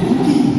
Dikit-dikit